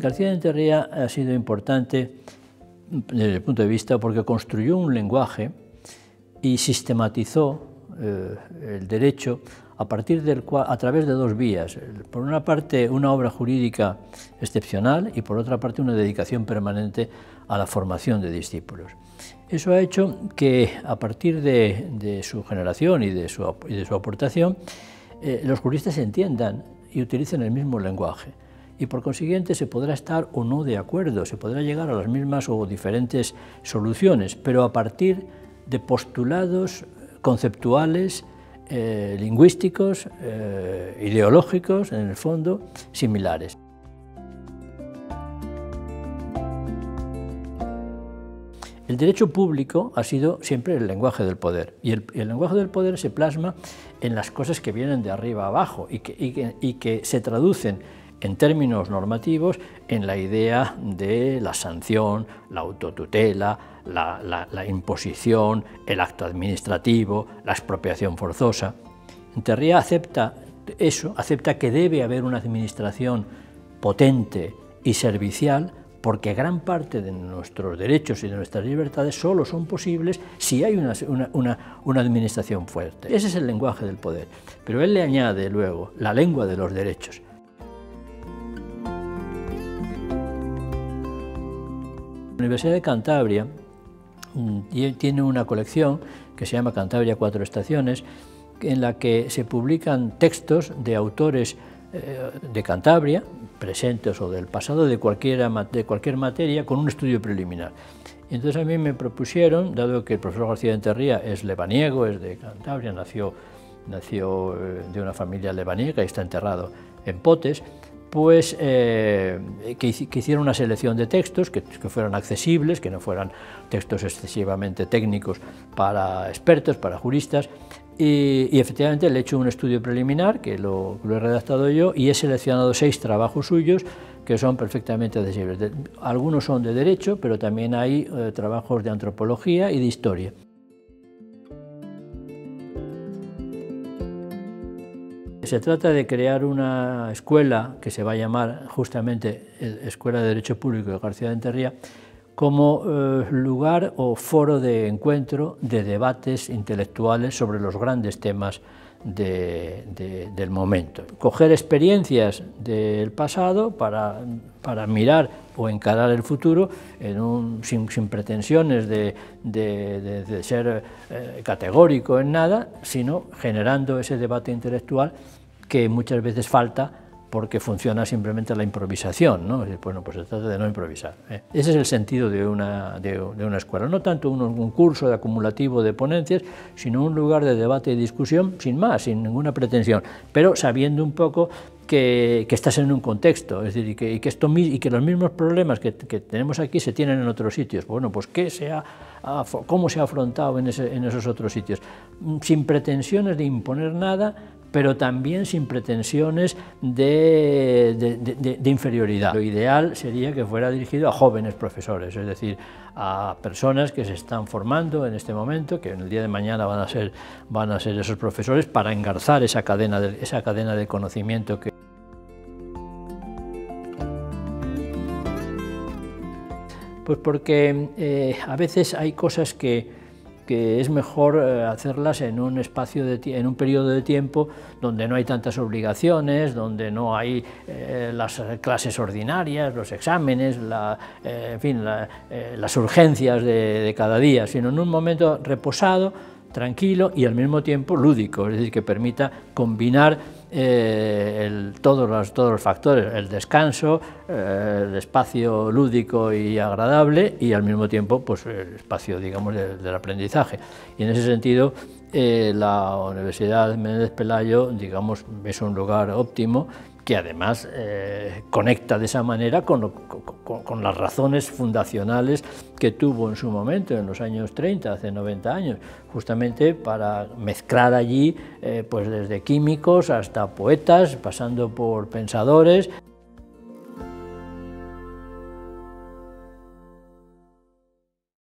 García de Enterría ha sido importante desde el punto de vista porque construyó un lenguaje y sistematizó eh, el derecho a partir del a través de dos vías. Por una parte, una obra jurídica excepcional y por otra parte, una dedicación permanente a la formación de discípulos. Eso ha hecho que a partir de, su generación y de su, aportación, eh, los juristas entiendan y utilicen el mismo lenguaje. Y por consiguiente se podrá estar o no de acuerdo, se podrá llegar a las mismas o diferentes soluciones, pero a partir de postulados conceptuales, eh, lingüísticos, eh, ideológicos, en el fondo, similares. El derecho público ha sido siempre el lenguaje del poder y el, lenguaje del poder se plasma en las cosas que vienen de arriba abajo y que, se traducen en términos normativos en la idea de la sanción, la autotutela, la, imposición, el acto administrativo, la expropiación forzosa. Enterría acepta eso, acepta que debe haber una administración potente y servicial porque gran parte de nuestros derechos y de nuestras libertades solo son posibles si hay una, una, administración fuerte. Ese es el lenguaje del poder, pero él le añade luego la lengua de los derechos. La Universidad de Cantabria mm, tiene una colección que se llama Cantabria Cuatro Estaciones, en la que se publican textos de autores eh, de Cantabria, presentes o del pasado, de, cualquiera, de cualquier materia, con un estudio preliminar. Entonces a mí me propusieron, dado que el profesor García de Enterría es lebaniego, es de Cantabria, nació, nació eh, de una familia lebaniega y está enterrado en Potes, pues eh, que, hiciera una selección de textos que, fueran accesibles, que no fueran textos excesivamente técnicos para expertos, para juristas, y, efectivamente le he hecho un estudio preliminar, que lo, he redactado yo, y he seleccionado seis trabajos suyos que son perfectamente accesibles. algunos son de derecho, pero también hay eh, trabajos de antropología y de historia. Se trata de crear una escuela que se va a llamar justamente Escuela de Derecho Público de García de Enterría, como eh, lugar o foro de encuentro de debates intelectuales sobre los grandes temas del momento. Coger experiencias del pasado para, mirar o encarar el futuro sin, pretensiones de, ser eh, categórico en nada, sino generando ese debate intelectual que muchas veces falta porque funciona simplemente la improvisación, ¿no? Bueno, pues se trata de no improvisar. ¿eh? Ese es el sentido de una, de, una escuela, no tanto un, curso de acumulativo de ponencias, sino un lugar de debate y discusión sin más, sin ninguna pretensión, pero sabiendo un poco que, que estás en un contexto, es decir, y que, y que, esto, y que los mismos problemas que, que, tenemos aquí se tienen en otros sitios. Bueno, pues ¿qué se ¿cómo se ha afrontado en, esos otros sitios? Sin pretensiones de imponer nada, pero también sin pretensiones de, inferioridad. Lo ideal sería que fuera dirigido a jóvenes profesores, es decir, a personas que se están formando en este momento, que en el día de mañana van a ser, esos profesores para engarzar esa cadena de, esa cadena de conocimiento Pues porque eh, a veces hay cosas que, que es mejor eh, hacerlas en un espacio de en un periodo de tiempo donde no hay tantas obligaciones, donde no hay eh, las clases ordinarias, los exámenes, eh, en fin, las urgencias de, de cada día, sino en un momento reposado, tranquilo y al mismo tiempo lúdico, es decir, que permita combinar eh, todos, los, todos los factores, el descanso, eh, el espacio lúdico y agradable y al mismo tiempo pues, el espacio digamos, del aprendizaje. Y en ese sentido eh, la Universidad Menéndez Pelayo digamos, es un lugar óptimo que además eh, conecta de esa manera con, las razones fundacionales que tuvo en su momento, en los años 30, hace 90 años, justamente para mezclar allí, eh, pues desde químicos hasta poetas, pasando por pensadores.